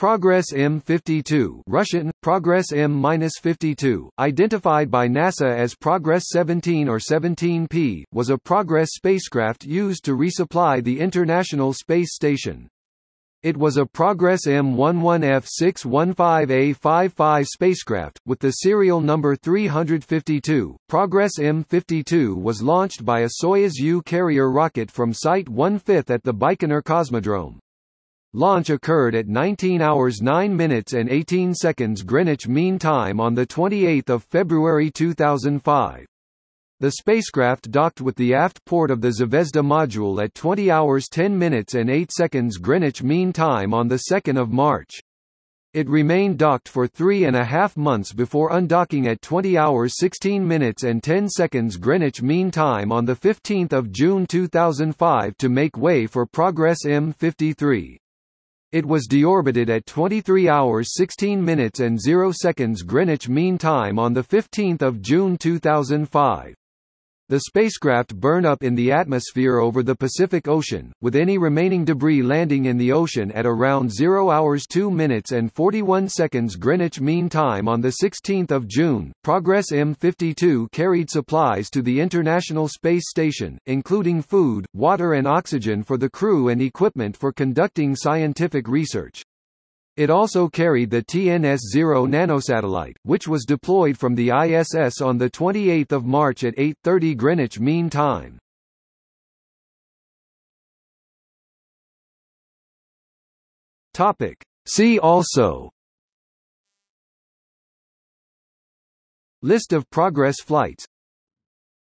Progress M52 Russian, Progress M-52, identified by NASA as Progress 17 or 17P, was a Progress spacecraft used to resupply the International Space Station. It was a Progress M11F615A55 spacecraft, with the serial number 352. Progress M52 was launched by a Soyuz U carrier rocket from Site 1/5 at the Baikonur Cosmodrome. Launch occurred at 19 hours 9 minutes and 18 seconds Greenwich Mean Time on 28 February 2005. The spacecraft docked with the aft port of the Zvezda module at 20 hours 10 minutes and 8 seconds Greenwich Mean Time on 2 March. It remained docked for three and a half months before undocking at 20 hours 16 minutes and 10 seconds Greenwich Mean Time on 15 June 2005 to make way for Progress M53. It was deorbited at 23 hours 16 minutes and 0 seconds Greenwich Mean Time on 15 June 2005. The spacecraft burned up in the atmosphere over the Pacific Ocean, with any remaining debris landing in the ocean at around 0 hours 2 minutes and 41 seconds Greenwich Mean Time on 16 June. Progress M52 carried supplies to the International Space Station, including food, water and oxygen for the crew and equipment for conducting scientific research. It also carried the TNS-0 nanosatellite, which was deployed from the ISS on 28 March at 8.30 Greenwich Mean Time. See also. List of Progress flights.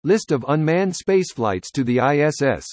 List of unmanned spaceflights to the ISS